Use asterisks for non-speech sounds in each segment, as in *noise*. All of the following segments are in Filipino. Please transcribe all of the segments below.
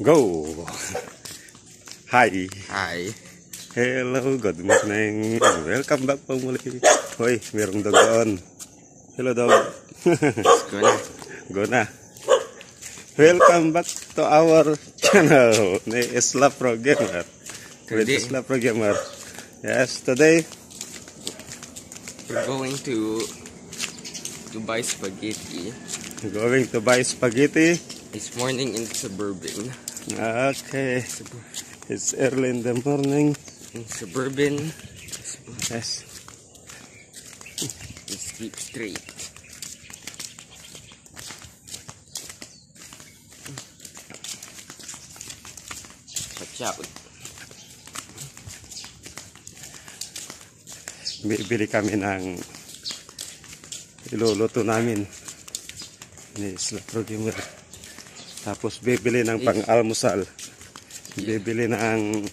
Go! Hi! Hi. Hello, good morning. Welcome back po muli. Hoy, merong dog doon. Hello, dog. Go na. Go na. Welcome back to our channel ni Isla Pro Gamer. With Isla Pro Gamer. Yes, today, We're going to to buy spaghetti going to buy spaghetti. this morning in Suburban. Okay. It's early in the morning. In Suburban, Yes. let's keep straight. Watch out. Bibili kami ng iluluto namin ni Isla Pro Gamer. Tapos bibili ng pang-almusal. Bibili ng...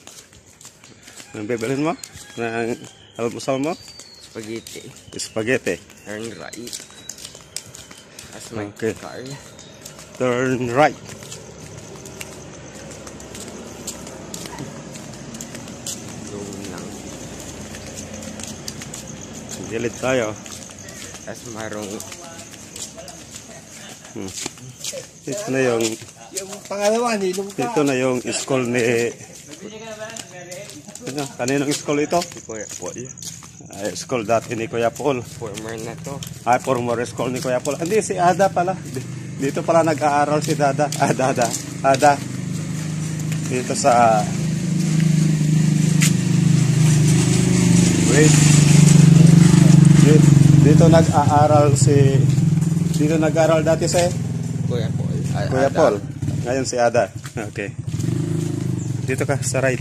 Anong bibilin mo? Ng almusal mo? Spaghetti. Spaghetti. Turn right. That's my Okay. car. Turn right. Go lang. Gilid tayo. Tapos marong Ito na yung... Yung pangalawa, nilong ka. Ito na yung school ni... Ano? Kaninong school ito? Kuya Paul. Ay, school dati ni Kuya Paul. Former na to. Ay, former school ni Kuya Paul. Hindi, si Ada pala. Di- Dito pala nag-aaral si Dada. Ah, Dada. Ada. Dito sa... Wait. Di- Dito nag-aaral si... Dito nag-aaral dati si Kuya Paul. Ah, Kuya Ada. Paul. Ngayon si Ada. Okay. Dito ka, sa right.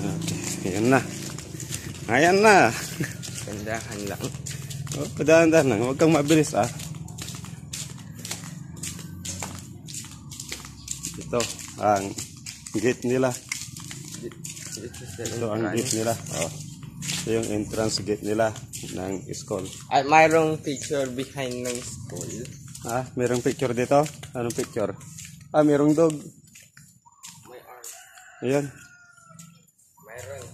Okay, ayan na. Ayan na. Gandahan lang. Oh, dahan-dahan lang. Huwag kang mabilis ah. Ito, ang gate nila. Ito ang gate nila. Oh. Ito yung entrance gate nila ng school. At mayroong picture behind ng school. Ah, merong picture dito? Anong picture? Ah, merong dog. May arm. Ayan. Mayroon.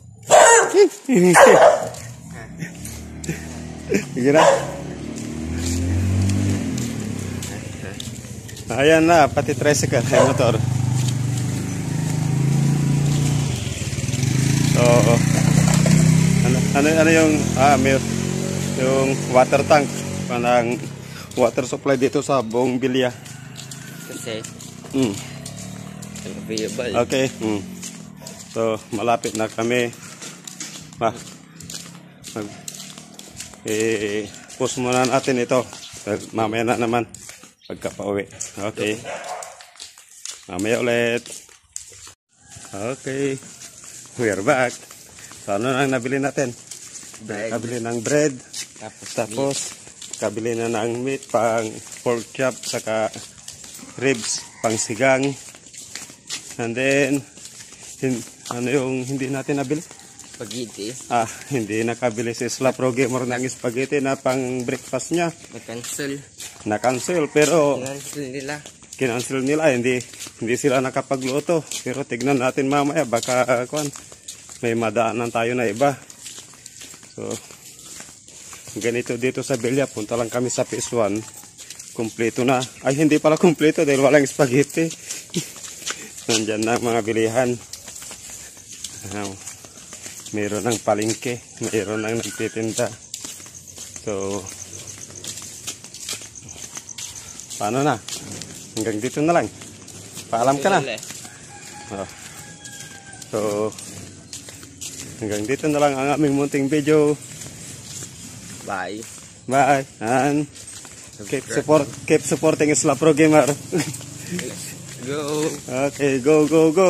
*laughs* Sige na. Ayan na, pati tricycle, ay motor. So, ano, ano, yung, ah, may, yung water tank, panang water supply dito sa buong bilya. Kasi Mm, available. okay. Mm. So, malapit na kami. Ma, mag, eh, post muna natin ito. Mamaya na naman. Pagka pauwi. Okay. Mamaya ulit. Okay. We're back. So, ano nang nabili natin? Bread. Nabili ng bread. Tapos, Tapos, kabili na ng meat, pang pork chop, saka ribs, pang sigang. And then, hin- ano yung hindi natin nabili? spaghetti. Ah, hindi nakabili si Isla Pro Gamer ng spaghetti na pang breakfast niya. Na-cancel. Na-cancel, pero Cancel nila. kinancel nila, hindi hindi sila nakapagluto. Pero tignan natin mamaya, baka uh, kuan, may madaanan tayo na iba. So, ganito dito sa Bilya, punta lang kami sa Phase 1. Kompleto na. Ay, hindi pala kompleto dahil walang spaghetti. *laughs* Nandyan na mga bilihan. Ah, mayroon ng palingke, mayroon ng nagtitinda. So, paano na? Hanggang dito na lang. Paalam ka na. Oh. So, hanggang dito na lang ang aming munting video. Bye. Bye. And keep support keep supporting Isla Pro Gamer. Go. okay, go go go.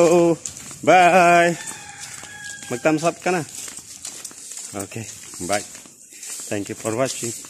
Bye. Mag thumbs up ka na. Okay, bye. Thank you for watching.